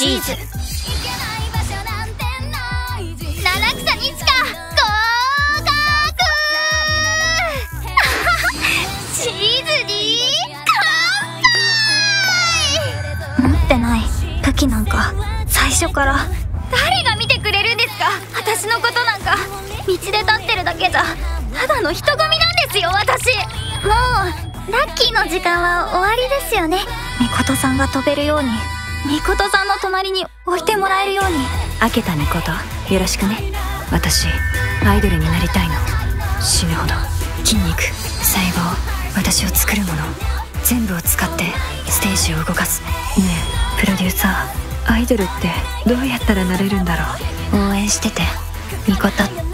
シーズ。七草にちか合格チーズに。乾持ってない武器なんか最初から。誰が見てくれるんですか？私のことなんか。道で立ってるだけじゃ。ただの人混みなんですよ私。もうラッキーの時間は終わりですよね。みことさんが飛べるように。みことさんの隣に置いてもらえるように。開けたみことよろしくね。私アイドルになりたいの。死ぬほど。筋肉細胞私を作るもの。全部を使ってステージを動かす。ねえプロデューサー。アイドルってどうやったらなれるんだろう。応援してて。みことって